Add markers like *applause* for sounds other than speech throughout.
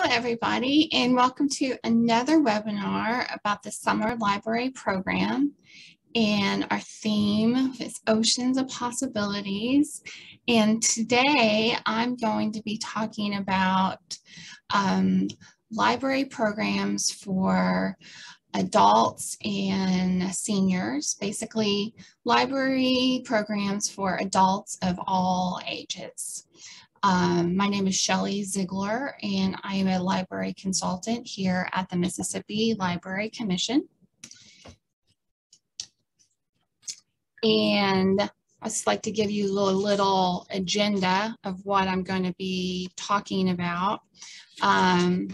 Hello, everybody, and welcome to another webinar about the Summer Library Program. And our theme is Oceans of Possibilities. And today I'm going to be talking about um, library programs for adults and seniors, basically library programs for adults of all ages. Um, my name is Shellie Zeigler, and I am a library consultant here at the Mississippi Library Commission. And I just like to give you a little, little agenda of what I'm going to be talking about. Um,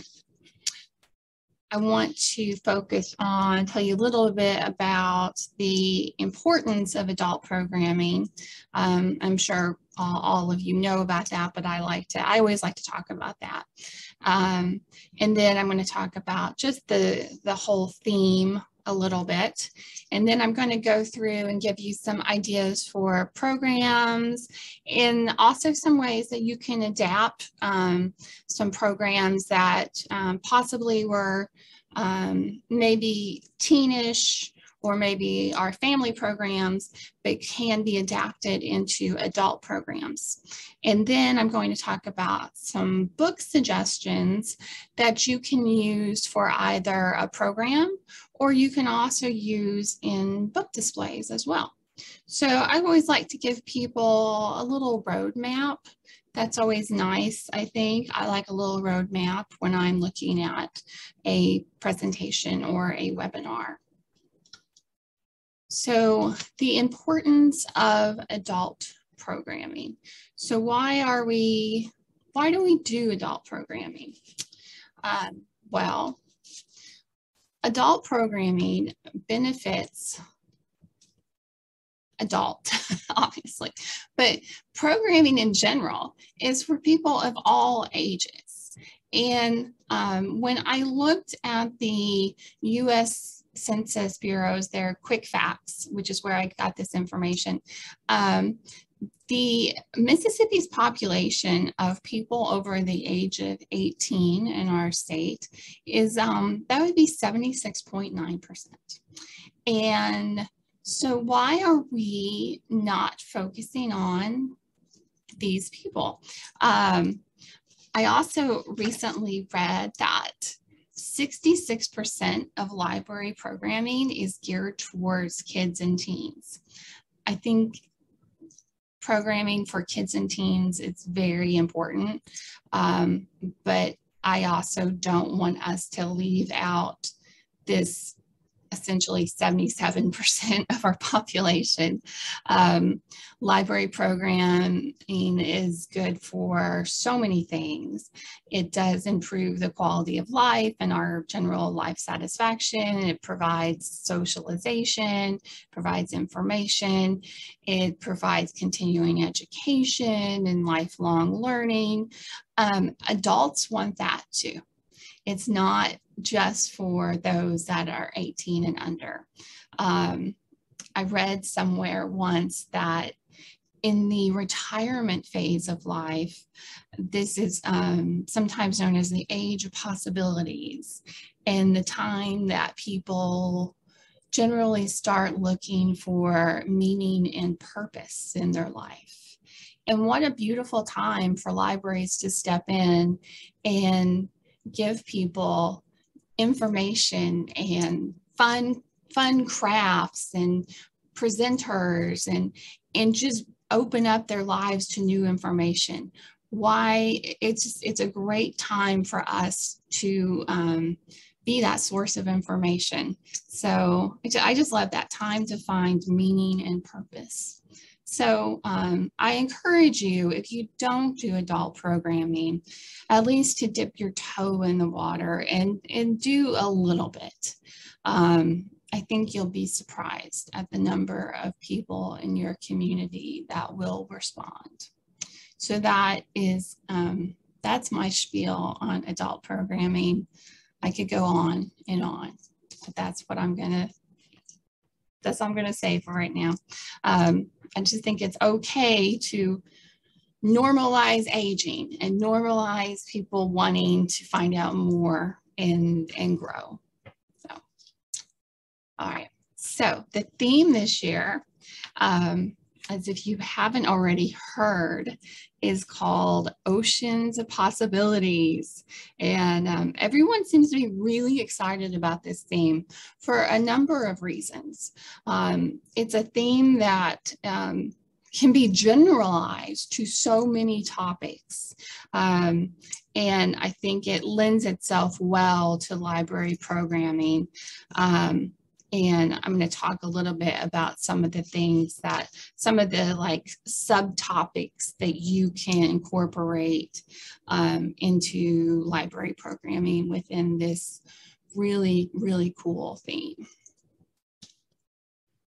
I want to focus on, tell you a little bit about the importance of adult programming. Um, I'm sure all, all, of you know about that, but I like to, I always like to talk about that. Um, and then I'm going to talk about just the, the whole theme a little bit. And then I'm going to go through and give you some ideas for programs and also some ways that you can adapt um, some programs that um, possibly were um, maybe teenish or maybe our family programs, but can be adapted into adult programs. And then I'm going to talk about some book suggestions that you can use for either a program or you can also use in book displays as well. So I always like to give people a little roadmap. That's always nice, I think. I like a little roadmap when I'm looking at a presentation or a webinar. So the importance of adult programming. So why are we, why do we do adult programming? Um, well, adult programming benefits adult, *laughs* obviously, but programming in general is for people of all ages. And um, when I looked at the US Census Bureau's, their quick facts, which is where I got this information, um, the Mississippi's population of people over the age of 18 in our state is, um, that would be 76.9%. And so why are we not focusing on these people? Um, I also recently read that 66% of library programming is geared towards kids and teens. I think programming for kids and teens, it's very important, um, but I also don't want us to leave out this essentially 77% *laughs* of our population. Um, library programming is good for so many things. It does improve the quality of life and our general life satisfaction. It provides socialization, provides information. It provides continuing education and lifelong learning. Um, adults want that too. It's not just for those that are 18 and under. Um, I read somewhere once that in the retirement phase of life, this is um, sometimes known as the age of possibilities and the time that people generally start looking for meaning and purpose in their life. And what a beautiful time for libraries to step in and give people information and fun fun crafts and presenters and and just open up their lives to new information. Why it's it's a great time for us to um, be that source of information. So i just love that time to find meaning and purpose so um, I encourage you, if you don't do adult programming, at least to dip your toe in the water and, and do a little bit. Um, I think you'll be surprised at the number of people in your community that will respond. So that is, um, that's my spiel on adult programming. I could go on and on, but that's what I'm gonna, that's what I'm gonna say for right now. Um, I just think it's okay to normalize aging and normalize people wanting to find out more and, and grow. So, all right. So the theme this year, um, as if you haven't already heard, is called Oceans of Possibilities. And um, everyone seems to be really excited about this theme for a number of reasons. Um, it's a theme that um, can be generalized to so many topics. Um, and I think it lends itself well to library programming. Um, and I'm going to talk a little bit about some of the things that, some of the like subtopics that you can incorporate um, into library programming within this really, really cool theme.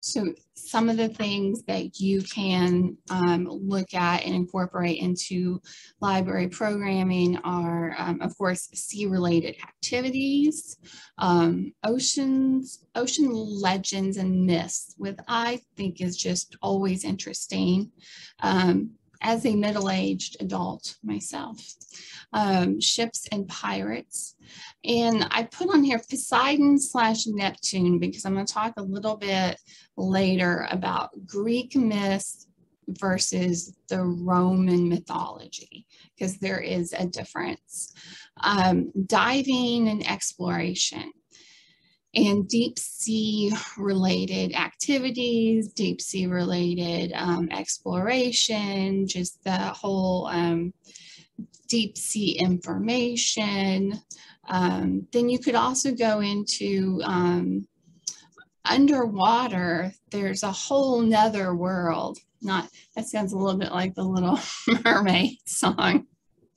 So some of the things that you can um, look at and incorporate into library programming are, um, of course, sea-related activities, um, oceans, ocean legends and myths, which I think is just always interesting. Um, as a middle-aged adult myself. Um, ships and pirates. And I put on here Poseidon slash Neptune because I'm going to talk a little bit later about Greek myth versus the Roman mythology, because there is a difference. Um, diving and exploration and deep sea related activities, deep sea related um, exploration, just the whole um, deep sea information. Um, then you could also go into um, underwater, there's a whole nother world. Not that sounds a little bit like the Little *laughs* Mermaid song.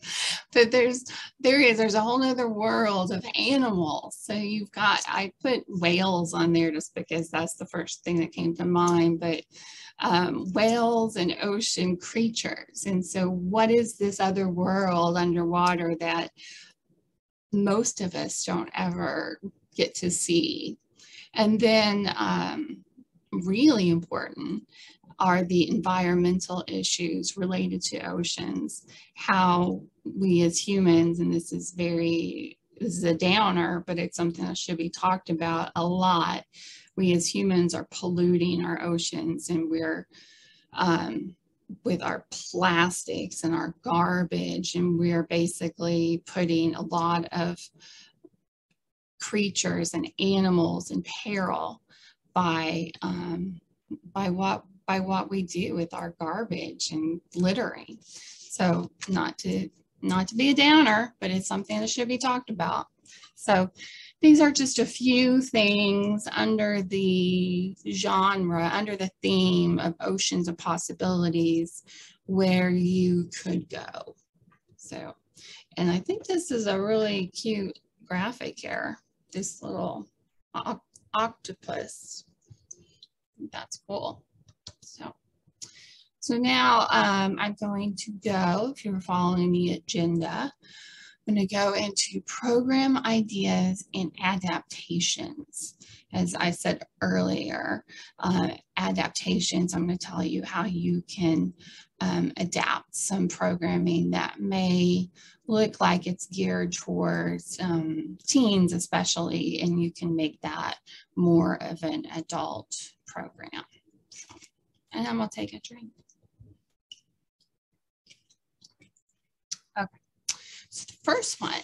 *laughs* But there's there is there's a whole other world of animals. So you've got I put whales on there just because that's the first thing that came to mind. But um, whales and ocean creatures. And so, what is this other world underwater that most of us don't ever get to see? And then, um, really important are the environmental issues related to oceans, how we as humans, and this is very, this is a downer, but it's something that should be talked about a lot. We as humans are polluting our oceans and we're, um, with our plastics and our garbage, and we're basically putting a lot of creatures and animals in peril by um, by what by what we do with our garbage and littering. So not to not to be a downer, but it's something that should be talked about. So these are just a few things under the genre, under the theme of oceans of possibilities where you could go. So, and I think this is a really cute graphic here this little octopus. That's cool. So, now um, I'm going to go, if you're following the agenda, I'm going to go into program ideas and adaptations. As I said earlier, uh, adaptations, I'm going to tell you how you can um, adapt some programming that may look like it's geared towards um, teens especially, and you can make that more of an adult program. And I'm gonna take a drink. Okay, so the first one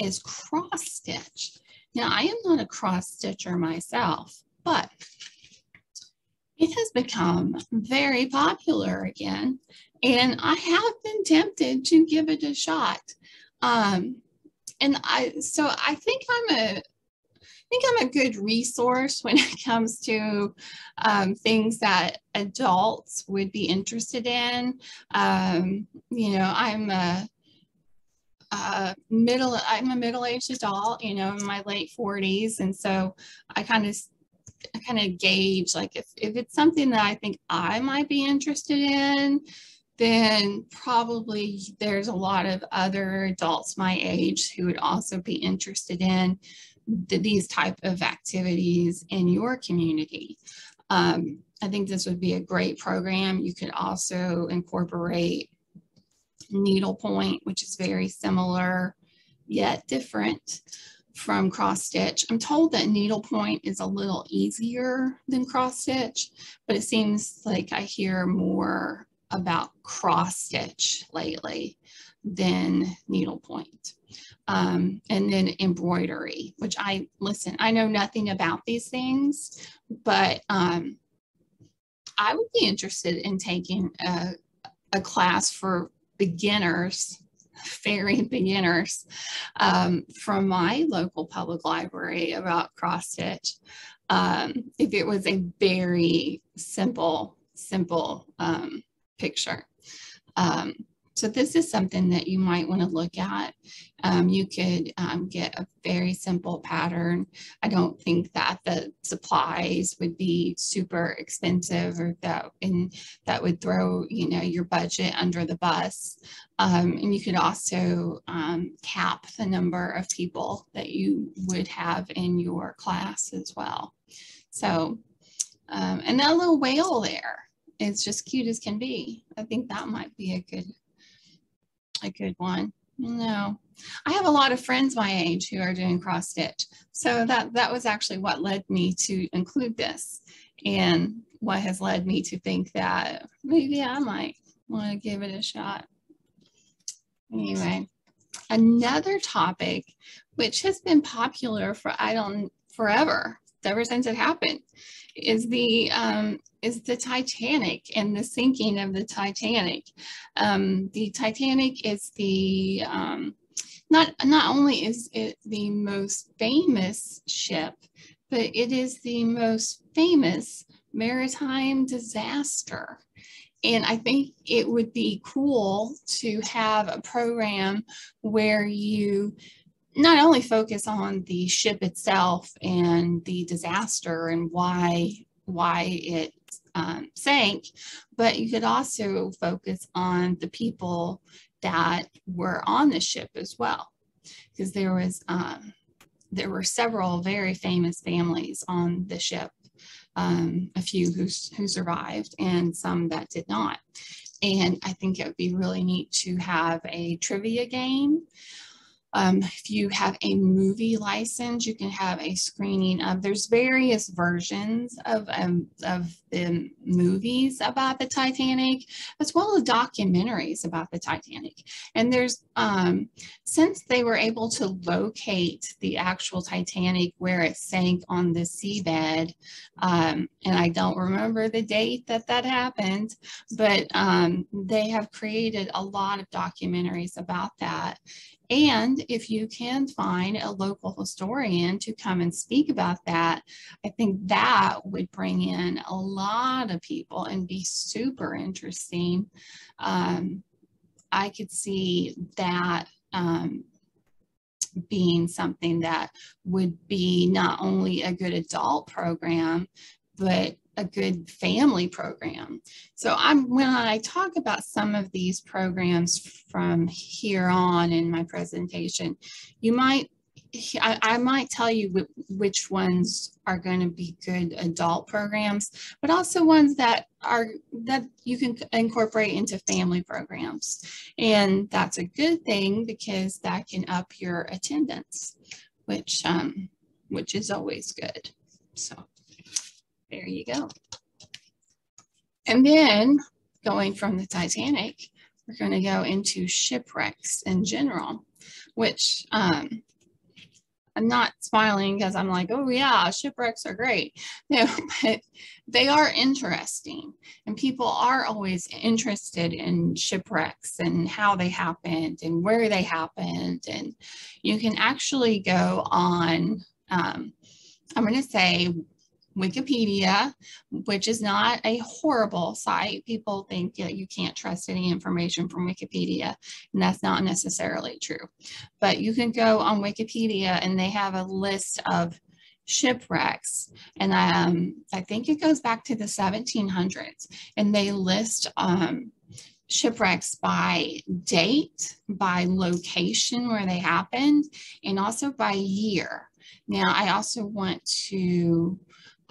is cross stitch. Now I am not a cross stitcher myself, but it has become very popular again. And I have been tempted to give it a shot. Um, and I, so I think I'm a, I think I'm a good resource when *laughs* it comes to um, things that adults would be interested in. Um, you know, I'm a, a middle, I'm a middle-aged adult, you know, in my late 40s. And so I kind of I kind of gauge like if, if it's something that I think I might be interested in, then probably there's a lot of other adults my age who would also be interested in the, these type of activities in your community. Um, I think this would be a great program. You could also incorporate needlepoint, which is very similar yet different from cross stitch. I'm told that needlepoint is a little easier than cross stitch, but it seems like I hear more about cross stitch lately than needlepoint. Um, and then embroidery, which I listen, I know nothing about these things, but um, I would be interested in taking a, a class for beginners very *laughs* beginners um, from my local public library about cross stitch. Um, if it was a very simple, simple um, picture. So this is something that you might want to look at. Um, you could um, get a very simple pattern. I don't think that the supplies would be super expensive or that and that would throw you know your budget under the bus. Um, and you could also um, cap the number of people that you would have in your class as well. So, um, and that little whale there, it's just cute as can be. I think that might be a good a good one. No, I have a lot of friends my age who are doing cross stitch. So that, that was actually what led me to include this and what has led me to think that maybe I might want to give it a shot. Anyway, another topic which has been popular for I don't forever, ever since it happened, is the um, is the Titanic and the sinking of the Titanic. Um, the Titanic is the um, not not only is it the most famous ship, but it is the most famous maritime disaster. And I think it would be cool to have a program where you not only focus on the ship itself and the disaster and why why it um, sank, but you could also focus on the people that were on the ship as well, because there was um, there were several very famous families on the ship, um, a few who who survived and some that did not. And I think it would be really neat to have a trivia game um, if you have a movie license, you can have a screening of, there's various versions of, um, of the movies about the Titanic, as well as documentaries about the Titanic. And there's, um, since they were able to locate the actual Titanic where it sank on the seabed, um, and I don't remember the date that that happened, but um, they have created a lot of documentaries about that. And if you can find a local historian to come and speak about that, I think that would bring in a lot of people and be super interesting. Um, I could see that um, being something that would be not only a good adult program, but a good family program. So I'm when I talk about some of these programs from here on in my presentation, you might I, I might tell you which ones are going to be good adult programs, but also ones that are that you can incorporate into family programs. And that's a good thing because that can up your attendance, which um, which is always good. So there you go. And then going from the Titanic, we're going to go into shipwrecks in general, which um, I'm not smiling because I'm like, oh yeah, shipwrecks are great. *laughs* No, but they are interesting. And people are always interested in shipwrecks and how they happened and where they happened. And you can actually go on, um, I'm going to say Wikipedia, which is not a horrible site. People think that you can't trust any information from Wikipedia, and that's not necessarily true. But you can go on Wikipedia and they have a list of shipwrecks and um, I think it goes back to the 1700s and they list um, shipwrecks by date, by location where they happened, and also by year. Now, I also want to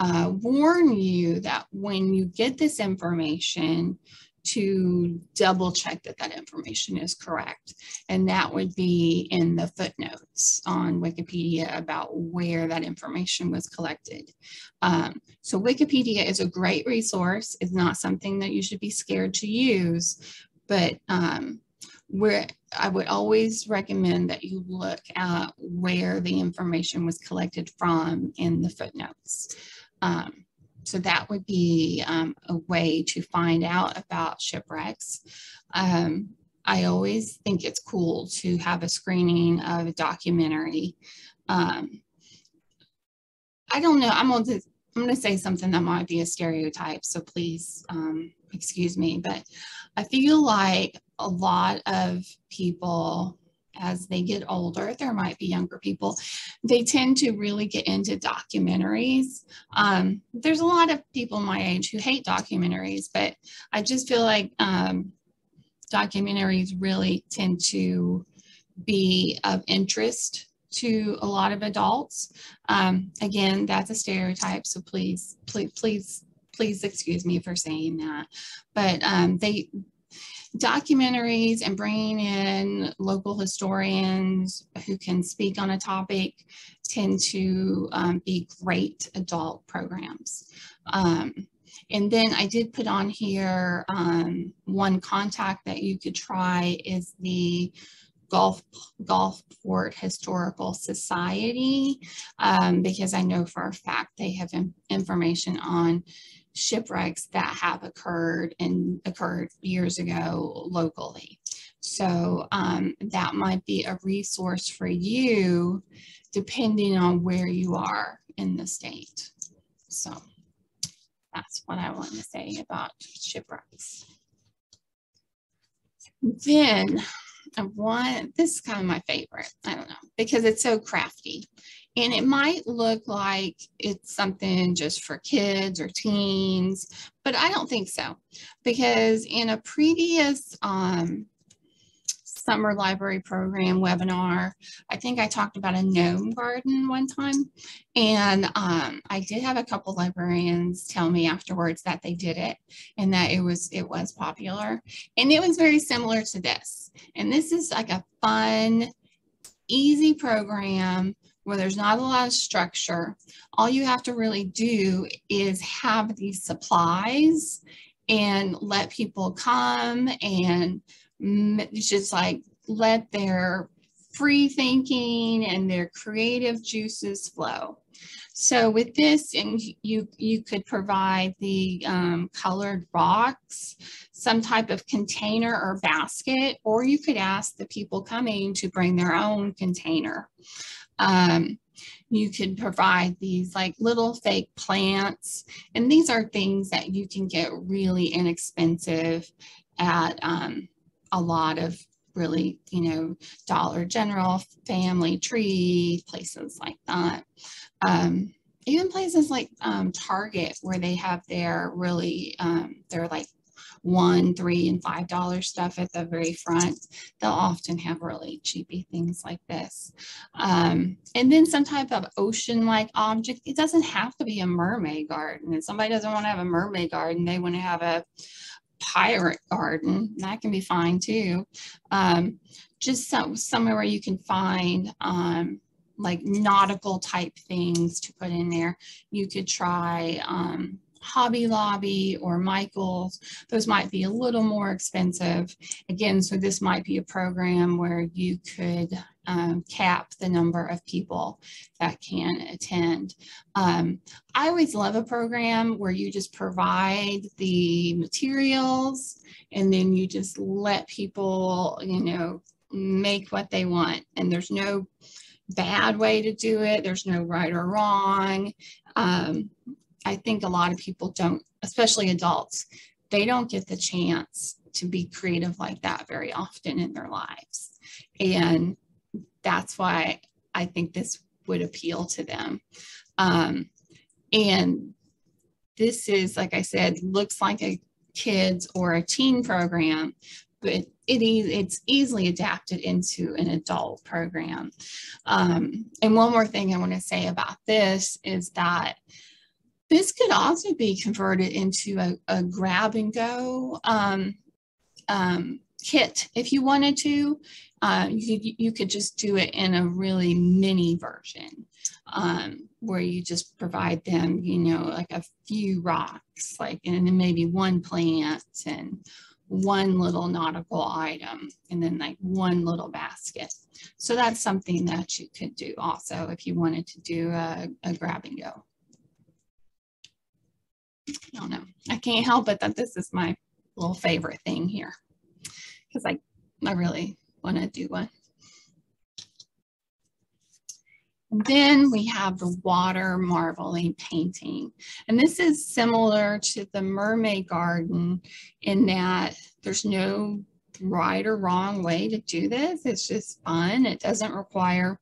uh, warn you that when you get this information to double check that that information is correct. And that would be in the footnotes on Wikipedia about where that information was collected. Um, so Wikipedia is a great resource. It's not something that you should be scared to use, but um, where I would always recommend that you look at where the information was collected from in the footnotes. Um, so that would be um, a way to find out about shipwrecks. Um, I always think it's cool to have a screening of a documentary. Um, I don't know, I'm gonna, I'm gonna say something that might be a stereotype, so please um, excuse me, but I feel like a lot of people as they get older, there might be younger people, they tend to really get into documentaries. Um, there's a lot of people my age who hate documentaries, but I just feel like um, documentaries really tend to be of interest to a lot of adults. Um, again, that's a stereotype, so please, please, please, please excuse me for saying that. But um, they documentaries and bringing in local historians who can speak on a topic tend to um, be great adult programs. Um, and then I did put on here um, one contact that you could try is the Gulf Gulfport Historical Society um, because I know for a fact they have information on shipwrecks that have occurred and occurred years ago locally. So um, that might be a resource for you depending on where you are in the state. So that's what I want to say about shipwrecks. Then I want, this is kind of my favorite, I don't know, because it's so crafty. And it might look like it's something just for kids or teens, but I don't think so. Because in a previous um, summer library program webinar, I think I talked about a gnome garden one time. And um, I did have a couple librarians tell me afterwards that they did it and that it was it was popular. And it was very similar to this. And this is like a fun, easy program where there's not a lot of structure, all you have to really do is have these supplies and let people come and just like let their free thinking and their creative juices flow. So with this, and you, you could provide the um, colored rocks, some type of container or basket, or you could ask the people coming to bring their own container. Um, you could provide these like little fake plants. And these are things that you can get really inexpensive at um, a lot of really, you know, Dollar General, Family Tree, places like that. Um, even places like um, Target where they have their really, um, they're like one, three, and five dollar stuff at the very front. They'll often have really cheapy things like this. Um, and then some type of ocean-like object. It doesn't have to be a mermaid garden. If somebody doesn't want to have a mermaid garden, they want to have a pirate garden. That can be fine too. Um, just some, somewhere where you can find um, like nautical type things to put in there. You could try um, Hobby Lobby or Michael's. Those might be a little more expensive. Again, so this might be a program where you could um, cap the number of people that can attend. Um, I always love a program where you just provide the materials and then you just let people, you know, make what they want. And there's no bad way to do it. There's no right or wrong. Um, I think a lot of people don't, especially adults, they don't get the chance to be creative like that very often in their lives. And that's why I think this would appeal to them. Um, and this is, like I said, looks like a kids or a teen program, but it is, it's easily adapted into an adult program. Um, and one more thing I want to say about this is that this could also be converted into a, a grab and go um, um, kit if you wanted to. Uh, you, you could just do it in a really mini version um, where you just provide them, you know, like a few rocks, like, and then maybe one plant and one little nautical item, and then like one little basket. So that's something that you could do also if you wanted to do a, a grab and go. I don't know. I can't help it that this is my little favorite thing here because I, I really want to do one. And then we have the water marbling painting. And this is similar to the mermaid garden in that there's no right or wrong way to do this. It's just fun. It doesn't require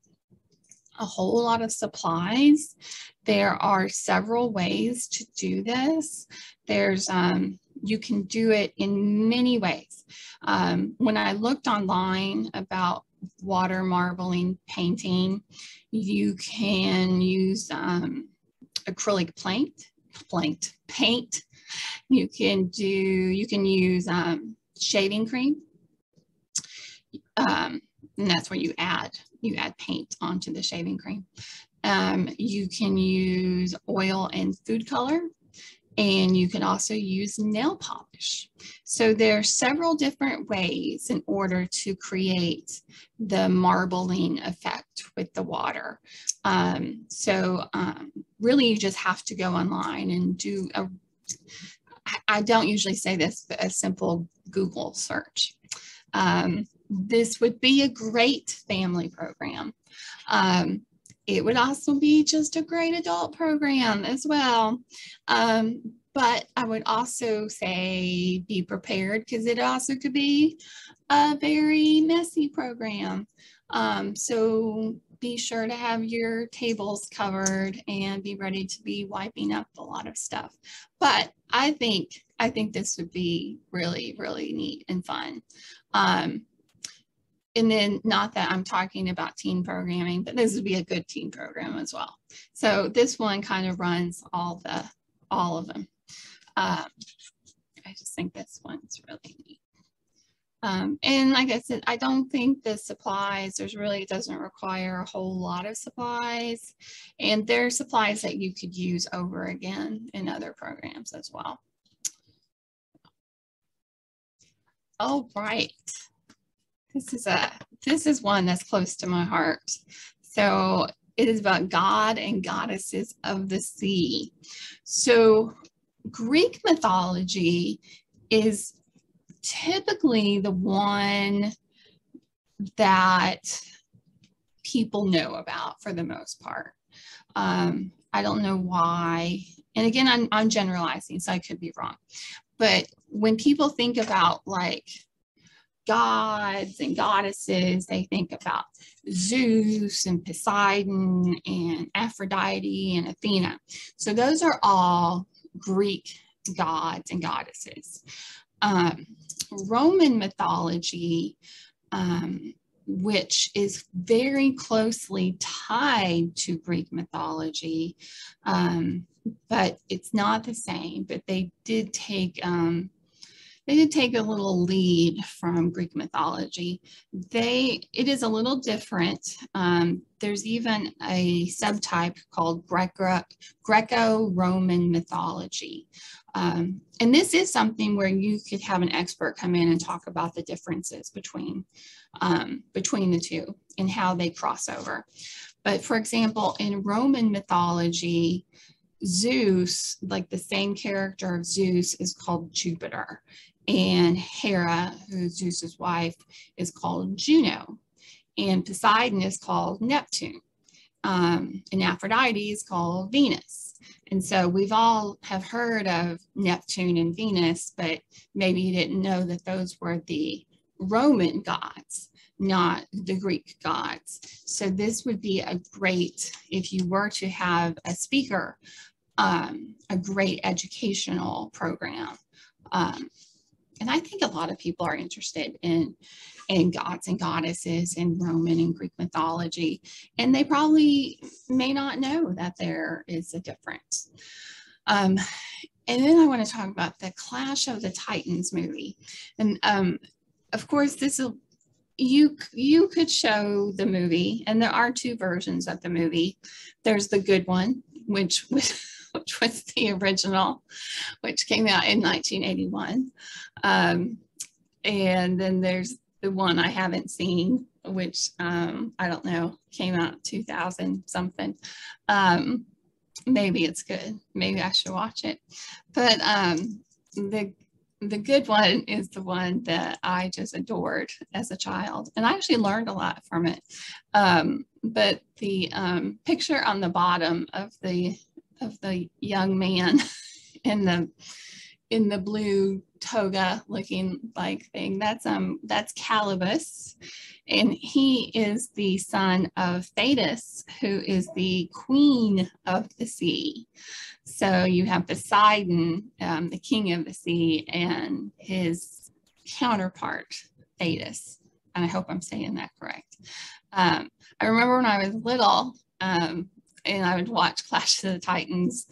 a whole lot of supplies. There are several ways to do this. There's, um, you can do it in many ways. Um, when I looked online about water marbling painting, you can use um, acrylic paint, paint, paint. You can do, you can use um, shaving cream. Um, and that's where you add, you add paint onto the shaving cream. Um, you can use oil and food color and you can also use nail polish. So there are several different ways in order to create the marbling effect with the water. Um, so um, really you just have to go online and do a, I don't usually say this, but a simple Google search. Um, this would be a great family program. Um, it would also be just a great adult program as well. Um, but I would also say be prepared because it also could be a very messy program. Um, so be sure to have your tables covered and be ready to be wiping up a lot of stuff. But I think I think this would be really, really neat and fun. Um, and then not that I'm talking about teen programming, but this would be a good teen program as well. So this one kind of runs all the all of them. Um, I just think this one's really neat. Um, and like I said, I don't think the supplies, there's really doesn't require a whole lot of supplies. And there are supplies that you could use over again in other programs as well. Oh, right. This is a this is one that's close to my heart. So it is about God and goddesses of the sea. So Greek mythology is typically the one that people know about for the most part. Um, I don't know why. And again, I'm, I'm generalizing, so I could be wrong. But when people think about like gods and goddesses. They think about Zeus and Poseidon and Aphrodite and Athena. So those are all Greek gods and goddesses. Um, Roman mythology, um, which is very closely tied to Greek mythology, um, but it's not the same, but they did take um, they did take a little lead from Greek mythology. They, it is a little different. Um, there's even a subtype called Greco, Greco-Roman mythology. Um, and this is something where you could have an expert come in and talk about the differences between, um, between the two and how they cross over. But for example, in Roman mythology, Zeus, like the same character of Zeus, is called Jupiter and Hera, who's Zeus's wife, is called Juno, and Poseidon is called Neptune, um, and Aphrodite is called Venus. And so we've all have heard of Neptune and Venus, but maybe you didn't know that those were the Roman gods, not the Greek gods. So this would be a great, if you were to have a speaker, um, a great educational program. Um, and I think a lot of people are interested in, in gods and goddesses in Roman and Greek mythology, and they probably may not know that there is a difference. Um, and then I want to talk about the Clash of the Titans movie. And um, of course, this will you you could show the movie, and there are two versions of the movie. There's the good one, which was *laughs* *laughs* which was the original, which came out in 1981, um, and then there's the one I haven't seen, which um, I don't know, came out 2000 something. Um, maybe it's good. Maybe I should watch it. But um, the the good one is the one that I just adored as a child, and I actually learned a lot from it. Um, but the um, picture on the bottom of the of the young man *laughs* in the in the blue toga looking like thing. That's um that's Calibos and he is the son of thetis who is the queen of the sea. So you have poseidon um, the king of the sea and his counterpart thetis. And i hope i'm saying that correct. Um, i remember when i was little um, and i would watch clash of the titans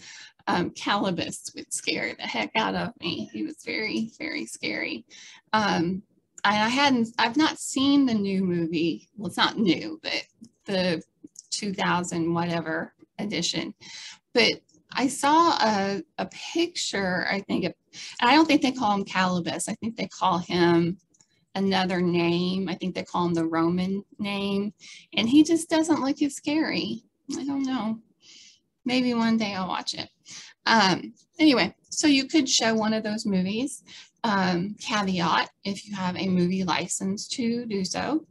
um, Calibos would scare the heck out of me. He was very, very scary. Um, I hadn't, I've not seen the new movie. Well, it's not new, but the 2000 whatever edition. But I saw a, a picture, I think, and I don't think they call him Calibos. I think they call him another name. I think they call him the Roman name. And he just doesn't look as scary. I don't know. Maybe one day I'll watch it. Um, anyway, so you could show one of those movies. Um, caveat, if you have a movie license to do so.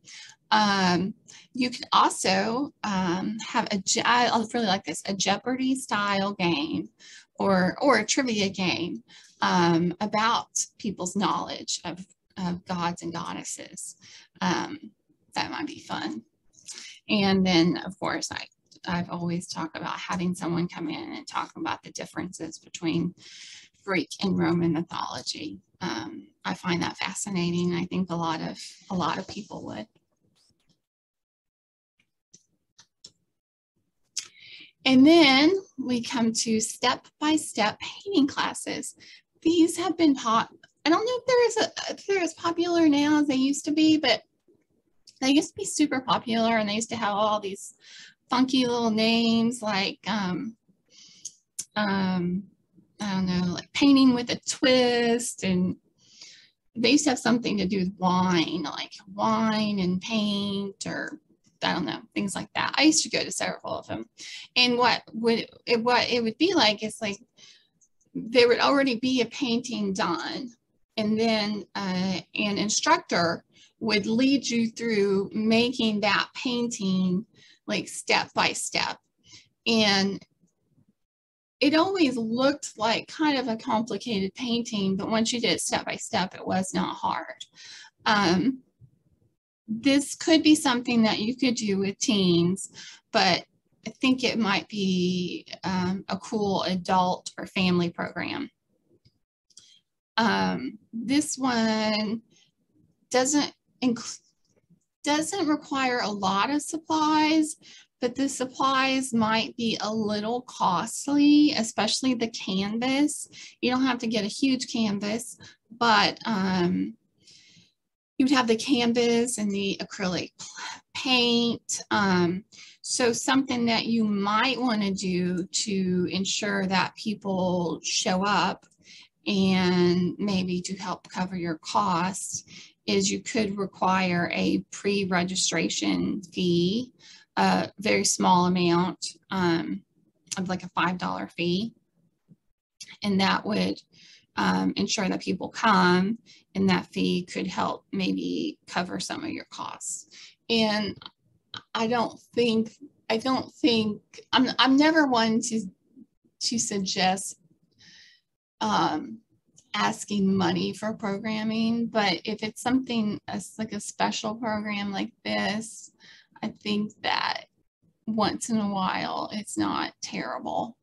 Um, you can also um, have a, I really like this, a Jeopardy style game or, or a trivia game um, about people's knowledge of, of gods and goddesses. Um, that might be fun. And then, of course, I I've always talked about having someone come in and talk about the differences between Greek and Roman mythology. Um, I find that fascinating. I think a lot of a lot of people would. And then we come to step-by-step -step painting classes. These have been pop. I don't know if they're as, a, if they're as popular now as they used to be, but they used to be super popular and they used to have all these funky little names like, um, um, I don't know, like painting with a twist. And they used to have something to do with wine, like wine and paint or I don't know, things like that. I used to go to several of them. And what would it, what it would be like is like there would already be a painting done and then uh, an instructor would lead you through making that painting like step by step. And it always looked like kind of a complicated painting, but once you did it step by step, it was not hard. Um, this could be something that you could do with teens, but I think it might be um, a cool adult or family program. Um, this one doesn't include doesn't require a lot of supplies, but the supplies might be a little costly, especially the canvas. You don't have to get a huge canvas, but um, you would have the canvas and the acrylic paint. Um, so something that you might want to do to ensure that people show up and maybe to help cover your costs is you could require a pre-registration fee, a very small amount um, of like a $5 fee. And that would um, ensure that people come and that fee could help maybe cover some of your costs. And I don't think, I don't think, I'm, I'm never one to, to suggest um, asking money for programming, but if it's something as like a special program like this, I think that once in a while it's not terrible.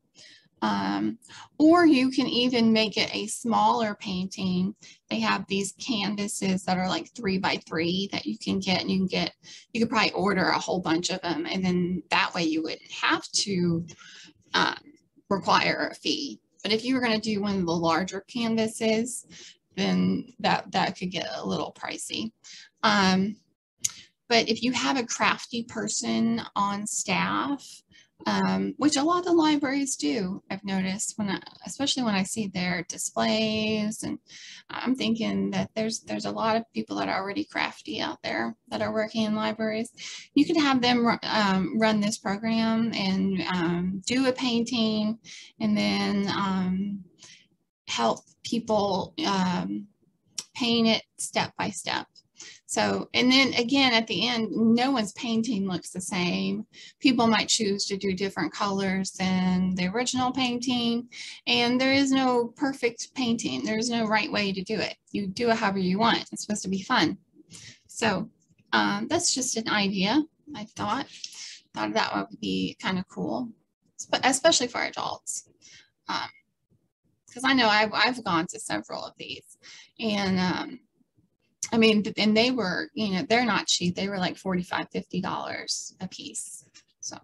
Um, or you can even make it a smaller painting. They have these canvases that are like three by three that you can get and you can get, you could probably order a whole bunch of them and then that way you wouldn't have to um, require a fee but if you were going to do one of the larger canvases, then that, that could get a little pricey. Um, but if you have a crafty person on staff, um, which a lot of the libraries do, I've noticed when I, especially when I see their displays and I'm thinking that there's there's a lot of people that are already crafty out there that are working in libraries. You could have them um, run this program and um, do a painting and then um, help people um, paint it step by step. So, and then again, at the end, no one's painting looks the same. People might choose to do different colors than the original painting. And there is no perfect painting. There's no right way to do it. You do it however you want. It's supposed to be fun. So um, that's just an idea, I thought. Thought that would be kind of cool, especially for adults. Because um, I know I've, I've gone to several of these. And um, I mean, and they were, you know, they're not cheap. They were like 45 $50 a piece. So,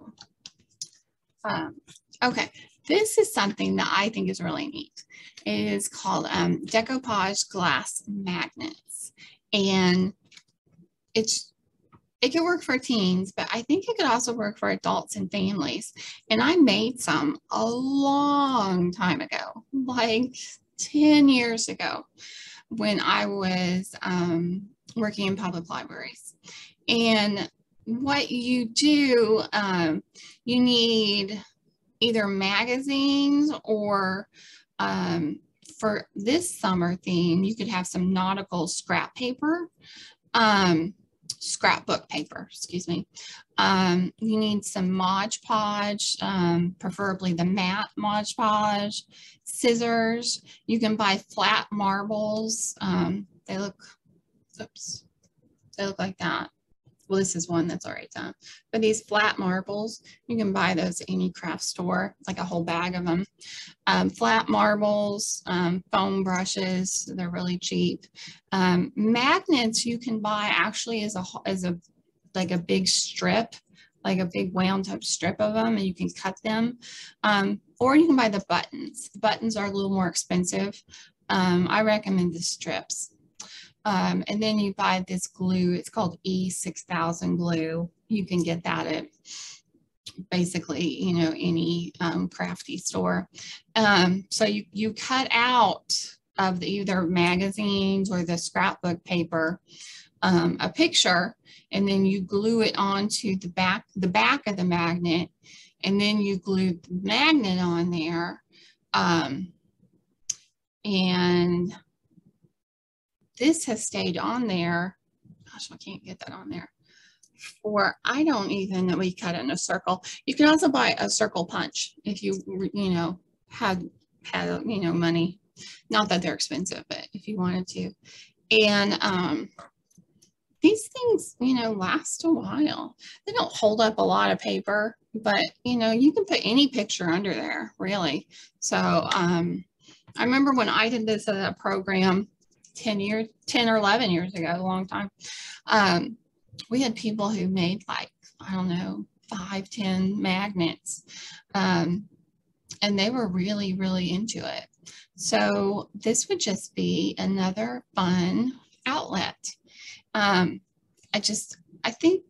um, okay. This is something that I think is really neat. It is called um, decoupage glass magnets. And it's it could work for teens, but I think it could also work for adults and families. And I made some a long time ago, like 10 years ago when I was um, working in public libraries. And what you do, um, you need either magazines or um, for this summer theme, you could have some nautical scrap paper, um, scrapbook paper, excuse me. Um, you need some Mod Podge, um, preferably the matte Mod Podge, scissors. You can buy flat marbles. Um, they look, oops, they look like that. Well, this is one that's already done. But these flat marbles, you can buy those at any craft store, like a whole bag of them. Um, flat marbles, um, foam brushes, they're really cheap. Um, magnets you can buy actually as a, as a, like a big strip like a big wound up strip of them and you can cut them. Um, or you can buy the buttons. The buttons are a little more expensive. Um, I recommend the strips. Um, and then you buy this glue. It's called E6000 glue. You can get that at basically, you know, any um, crafty store. Um, so you, you cut out of the, either magazines or the scrapbook paper um, a picture and then you glue it onto the back, the back of the magnet and then you glue the magnet on there. Um, and this has stayed on there. Gosh, I can't get that on there. For I don't even know we cut in a circle. You can also buy a circle punch if you you know had had you know money. Not that they're expensive, but if you wanted to. And um, these things, you know, last a while. They don't hold up a lot of paper, but you know, you can put any picture under there, really. So um, I remember when I did this at a program 10 years, 10 or 11 years ago, a long time. Um, we had people who made like, I don't know, five, 10 magnets. Um, and they were really, really into it. So this would just be another fun outlet. Um, I just, I think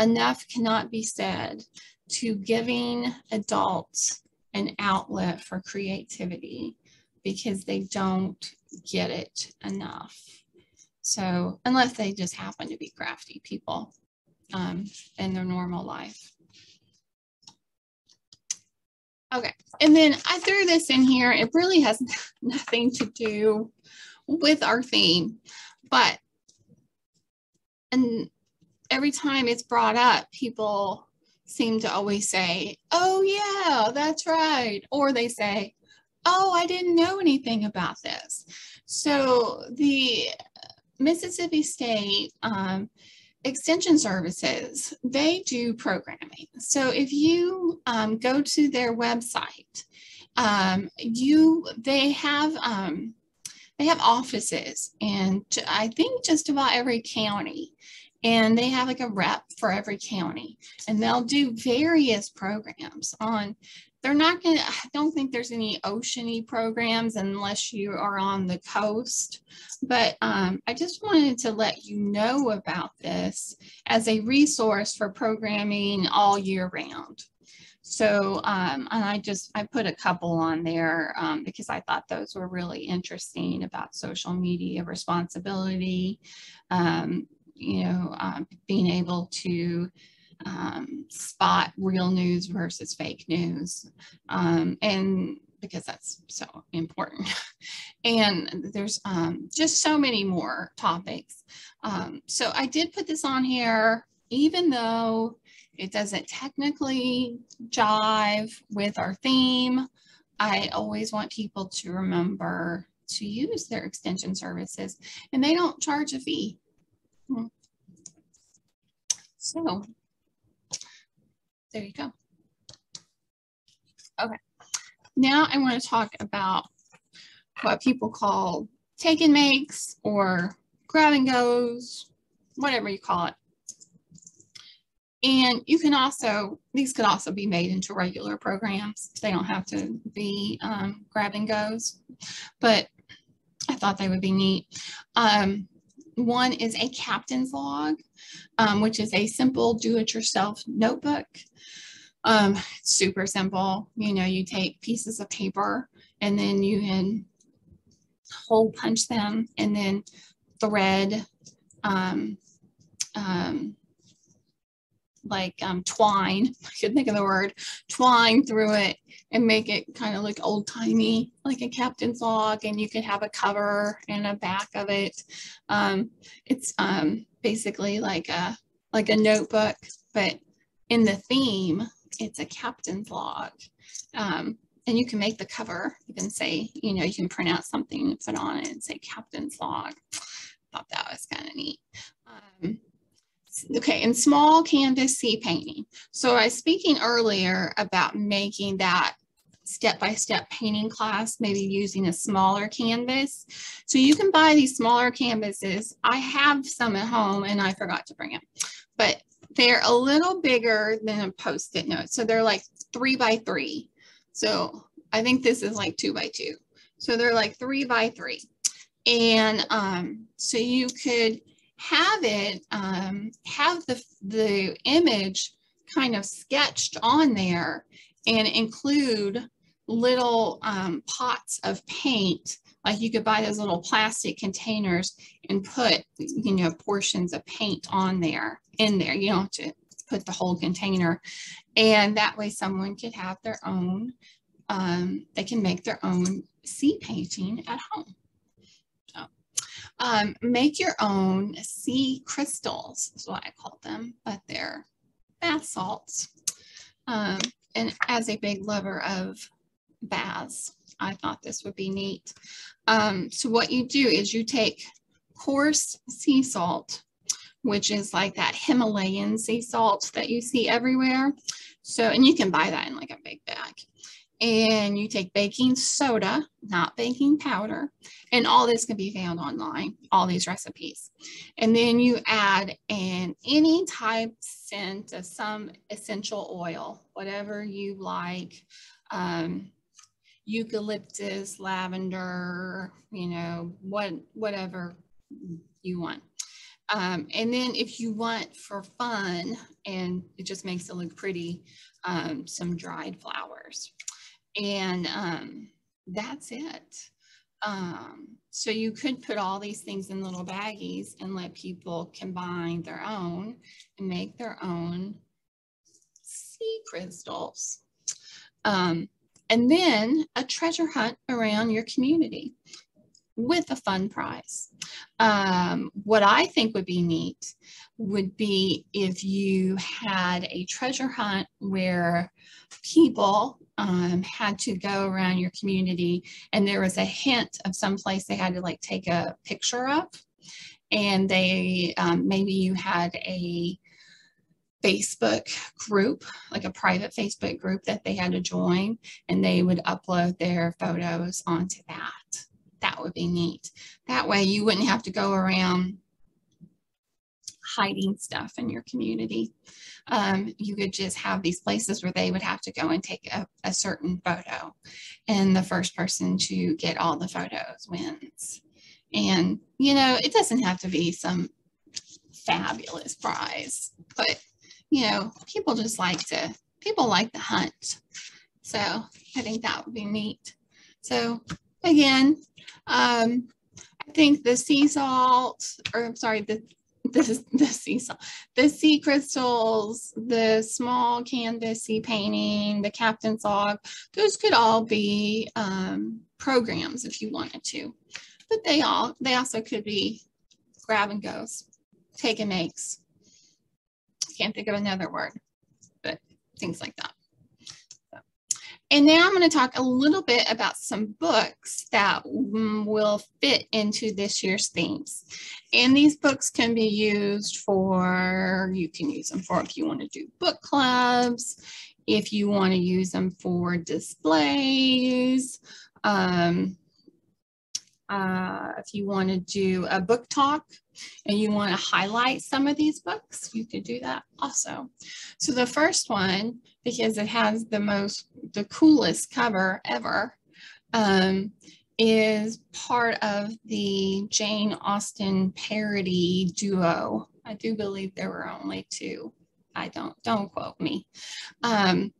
enough cannot be said to giving adults an outlet for creativity because they don't get it enough. So unless they just happen to be crafty people um, in their normal life. Okay, and then I threw this in here. It really has *laughs* nothing to do with our theme, but and every time it's brought up, people seem to always say, oh yeah, that's right. Or they say, oh, I didn't know anything about this. So the Mississippi State um, Extension Services, they do programming. So if you um, go to their website, um, you they have um, they have offices and I think just about every county and they have like a rep for every county and they'll do various programs on they're not going to, I don't think there's any oceany programs unless you are on the coast. But um, I just wanted to let you know about this as a resource for programming all year round. So, um, and I just, I put a couple on there um, because I thought those were really interesting about social media responsibility, um, you know, um, being able to um, spot real news versus fake news. Um, and because that's so important. *laughs* and there's just so many more topics. So I did put this on here, even though it doesn't technically jive with our theme. I always want people to remember to use their extension services and they don't charge a fee. So there you go. Okay, now I want to talk about what people call take and makes or grab and goes, whatever you call it. And you can also, these could also be made into regular programs. They don't have to be um, grab and goes, but I thought they would be neat. Um, one is a captain's log, um, which is a simple do-it-yourself notebook. Um, super simple. You know, you take pieces of paper and then you can hole punch them and then thread um, um, like um, twine, *laughs* I could think of the word, twine through it and make it kind of look old timey, like a captain's log. And you could have a cover and a back of it. Um, it's um, basically like a, like a notebook, but in the theme, it's a captain's log. Um, and you can make the cover. You can say, you know, you can print out something put on it and say captain's log. Thought that was kind of neat. Um, okay, in small canvas sea painting. So I was speaking earlier about making that step-by-step -step painting class, maybe using a smaller canvas. So you can buy these smaller canvases. I have some at home and I forgot to bring them, but they're a little bigger than a post-it note. So they're like three by three. So I think this is like two by two. So they're like three by three. And um, so you could have it, um, have the, the image kind of sketched on there and include little um, pots of paint. Like you could buy those little plastic containers and put, you know, portions of paint on there, in there. You don't have to put the whole container. And that way someone could have their own, um, they can make their own sea painting at home. Um, make your own sea crystals is what I call them, but they're bath salts. Um, and as a big lover of baths, I thought this would be neat. Um, so what you do is you take coarse sea salt, which is like that Himalayan sea salt that you see everywhere. So, and you can buy that in like a big bag and you take baking soda, not baking powder, and all this can be found online, all these recipes. And then you add an any type scent of some essential oil, whatever you like, um, eucalyptus, lavender, you know, what whatever you want. Um, and then if you want for fun, and it just makes it look pretty, um, some dried flowers and um, that's it. Um, so you could put all these things in little baggies and let people combine their own and make their own sea crystals. Um, and then a treasure hunt around your community with a fun prize. Um, what I think would be neat would be if you had a treasure hunt where people um, had to go around your community and there was a hint of some place they had to like take a picture of and they um, maybe you had a Facebook group, like a private Facebook group that they had to join and they would upload their photos onto that. That would be neat. That way you wouldn't have to go around hiding stuff in your community. Um, you could just have these places where they would have to go and take a, a certain photo, and the first person to get all the photos wins. And, you know, it doesn't have to be some fabulous prize, but, you know, people just like to, people like the hunt. So I think that would be neat. So again, um, I think the sea salt, or I'm sorry, the *laughs* the, the sea salt, the sea crystals, the small canvas sea painting, the captain's log, those could all be um, programs if you wanted to. But they all they also could be grab and goes, take and makes. Can't think of another word, but things like that. And now I'm going to talk a little bit about some books that mm, will fit into this year's themes. And these books can be used for, you can use them for if you want to do book clubs, if you want to use them for displays, um, uh, if you want to do a book talk and you want to highlight some of these books, you could do that also. So the first one, because it has the most, the coolest cover ever, um, is part of the Jane Austen parody duo. I do believe there were only two. I don't, don't quote me. Um,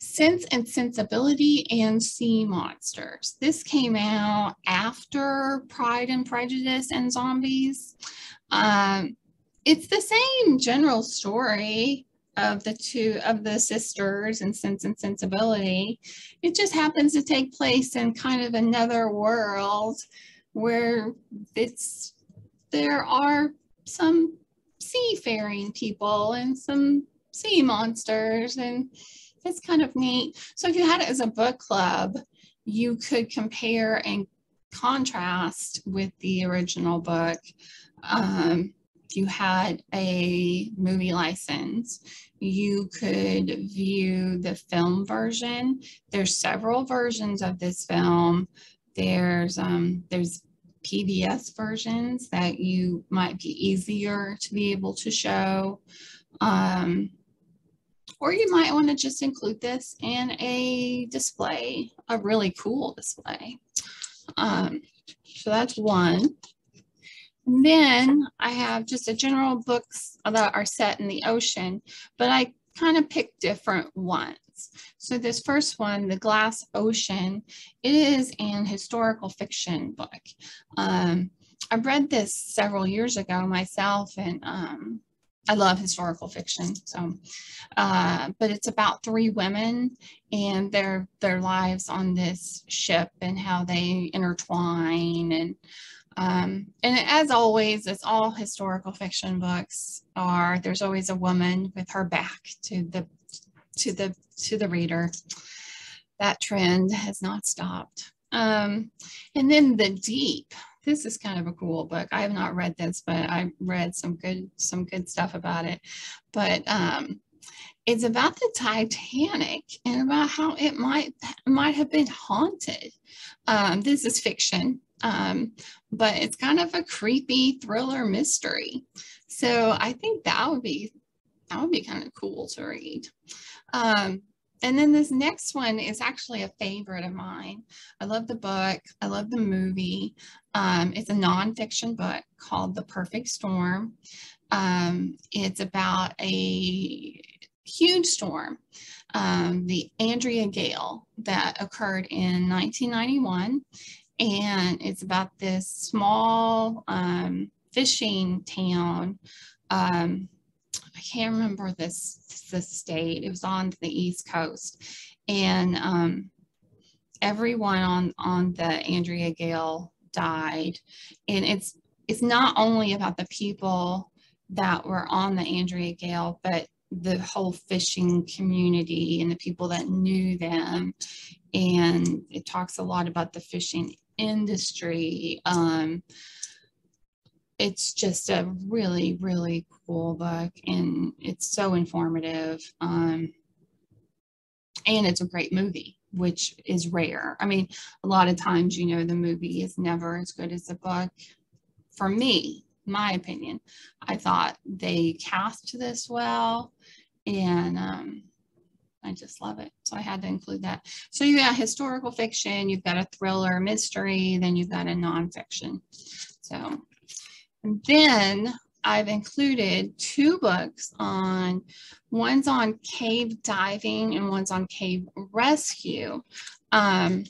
Sense and Sensibility and Sea Monsters. This came out after Pride and Prejudice and Zombies. Um, it's the same general story of the two of the sisters and Sense and Sensibility. It just happens to take place in kind of another world where it's there are some seafaring people and some sea monsters and it's kind of neat. So if you had it as a book club, you could compare and contrast with the original book. Um, if you had a movie license, you could view the film version. There's several versions of this film. There's um, there's PBS versions that you might be easier to be able to show. Um, or you might want to just include this in a display, a really cool display. Um, so that's one. And then I have just a general books that are set in the ocean, but I kind of picked different ones. So this first one, The Glass Ocean, it is an historical fiction book. Um, I read this several years ago myself and um, I love historical fiction. So, uh, but it's about three women and their their lives on this ship and how they intertwine and um, and as always, as all historical fiction books are, there's always a woman with her back to the to the to the reader. That trend has not stopped. Um, and then the deep this is kind of a cool book. I have not read this, but I read some good some good stuff about it. But um, it's about the Titanic and about how it might might have been haunted. Um, this is fiction, um, but it's kind of a creepy thriller mystery. So I think that would be that would be kind of cool to read. Um, and then this next one is actually a favorite of mine. I love the book. I love the movie. Um, it's a nonfiction book called The Perfect Storm. Um, it's about a huge storm, um, the Andrea Gail that occurred in 1991. And it's about this small um, fishing town um, I can't remember this the state. It was on the East Coast, and um, everyone on on the Andrea Gail died, and it's it's not only about the people that were on the Andrea Gail, but the whole fishing community and the people that knew them. And it talks a lot about the fishing industry. Um, it's just a really, really cool book and it's so informative. Um, and it's a great movie, which is rare. I mean, a lot of times, you know, the movie is never as good as the book for me. my opinion. I thought they cast this well and um, I just love it. So I had to include that. So you got historical fiction, you've got a thriller mystery, then you've got a nonfiction. So, and then I've included two books on, one's on cave diving and one's on cave rescue. Um,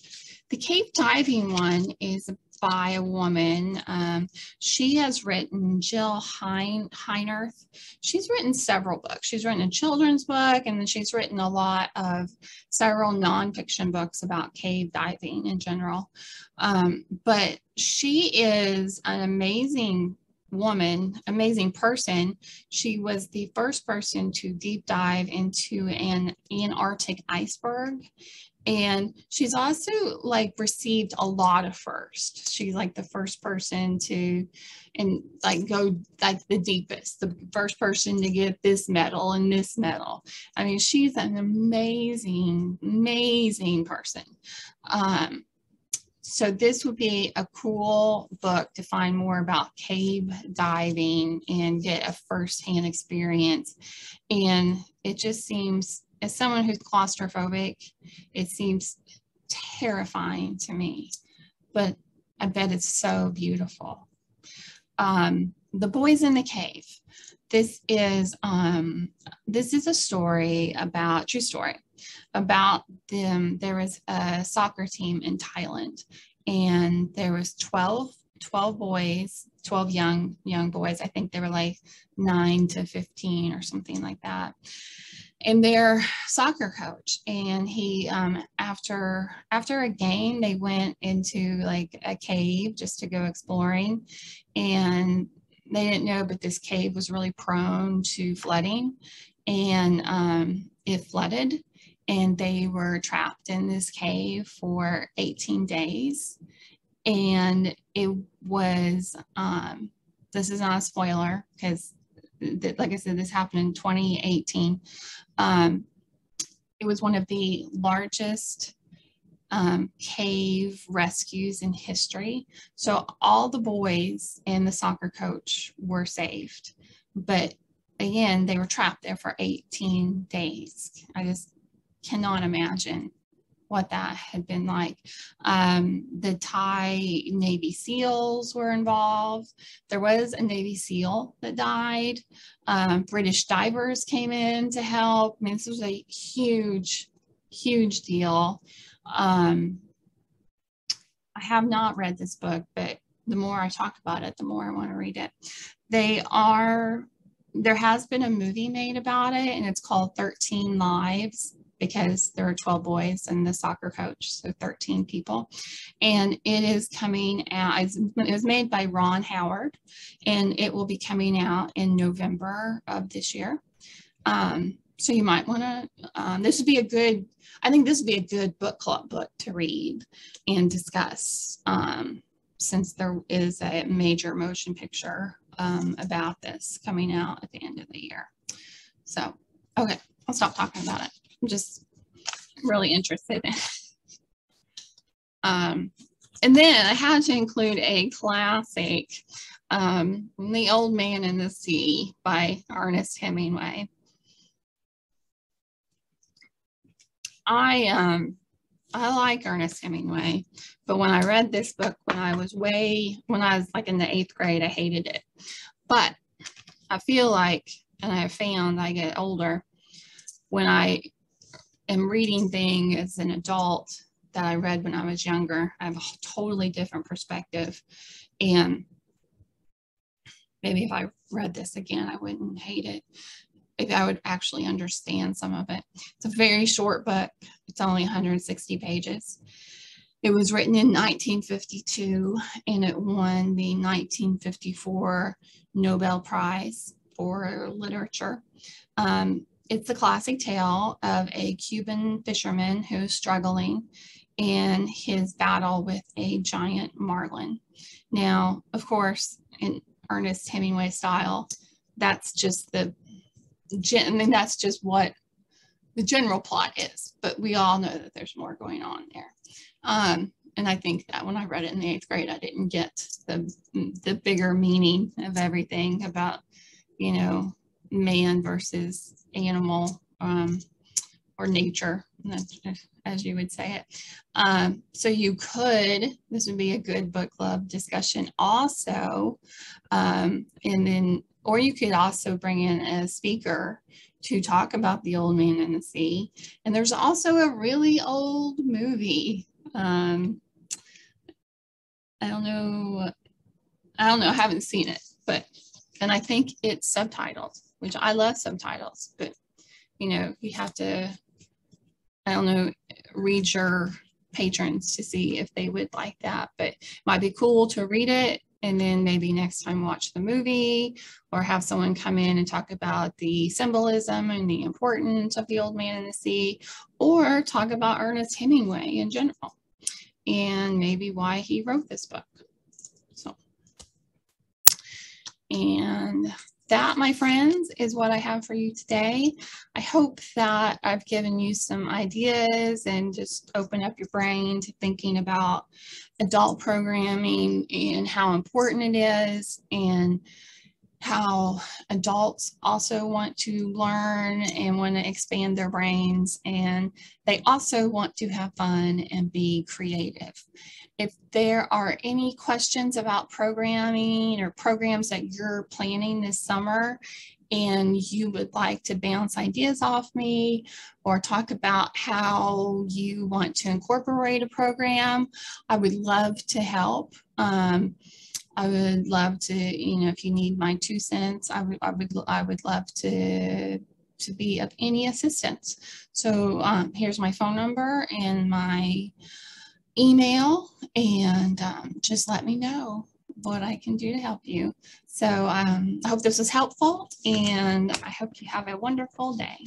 the cave diving one is by a woman. Um, she has written, Jill hein, Heinerth. She's written several books. She's written a children's book and then she's written a lot of several nonfiction books about cave diving in general. Um, but she is an amazing woman, amazing person. She was the first person to deep dive into an Antarctic iceberg. And she's also like received a lot of first she's like the first person to and like go like the deepest the first person to get this medal and this medal. I mean she's an amazing amazing person. Um so this would be a cool book to find more about cave diving and get a firsthand experience and it just seems as someone who's claustrophobic, it seems terrifying to me, but I bet it's so beautiful. Um, the Boys in the Cave. This is um, this is a story about true story about them. There was a soccer team in Thailand, and there was 12, 12 boys, 12 young young boys. I think they were like nine to 15 or something like that and their soccer coach and he um, after after a game they went into like a cave just to go exploring and they didn't know but this cave was really prone to flooding and um, it flooded and they were trapped in this cave for 18 days and it was um, this is not a spoiler because like I said, this happened in 2018. Um, it was one of the largest um, cave rescues in history. So all the boys and the soccer coach were saved. But again, they were trapped there for 18 days. I just cannot imagine what that had been like. Um, the Thai Navy SEALs were involved. There was a Navy SEAL that died. Um, British divers came in to help. I mean, this was a huge, huge deal. Um, I have not read this book, but the more I talk about it, the more I want to read it. They are, there has been a movie made about it, and it's called 13 Lives because there are 12 boys and the soccer coach, so 13 people. And it is coming out, it was made by Ron Howard, and it will be coming out in November of this year. Um, so you might want to, um, this would be a good, I think this would be a good book club book to read and discuss um, since there is a major motion picture um, about this coming out at the end of the year. So, okay, I'll stop talking about it. I'm just really interested in. um, and then I had to include a classic, um, The Old Man and the Sea by Ernest Hemingway. I um I like Ernest Hemingway, but when I read this book when I was way when I was like in the eighth grade, I hated it. But I feel like, and I found I get older, when I am reading thing as an adult that I read when I was younger. I have a totally different perspective. And maybe if I read this again, I wouldn't hate it. Maybe I would actually understand some of it. It's a very short book. It's only 160 pages. It was written in 1952 and it won the 1954 Nobel Prize for Literature. Um, it's a classic tale of a Cuban fisherman who's struggling in his battle with a giant marlin. Now, of course, in Ernest Hemingway style, that's just the, I mean, that's just what the general plot is, but we all know that there's more going on there. Um, and I think that when I read it in the eighth grade, I didn't get the the bigger meaning of everything about, you know, man versus animal um, or nature, as you would say it. Um, so you could, this would be a good book club discussion also, um, and then, or you could also bring in a speaker to talk about the old man and the sea. And there's also a really old movie. Um, I don't know. I don't know. I haven't seen it, but and I think it's subtitled, which I love subtitles, but you know, you have to, I don't know, read your patrons to see if they would like that, but it might be cool to read it and then maybe next time watch the movie or have someone come in and talk about the symbolism and the importance of the old man in the sea or talk about Ernest Hemingway in general and maybe why he wrote this book. So, and that, my friends, is what I have for you today. I hope that I've given you some ideas and just open up your brain to thinking about adult programming and how important it is and how adults also want to learn and want to expand their brains and they also want to have fun and be creative. If there are any questions about programming or programs that you're planning this summer and you would like to bounce ideas off me or talk about how you want to incorporate a program, I would love to help. Um, I would love to, you know, if you need my two cents, I would, I would, I would love to, to be of any assistance. So um, here's my phone number and my email, and um, just let me know what I can do to help you. So um, I hope this was helpful, and I hope you have a wonderful day.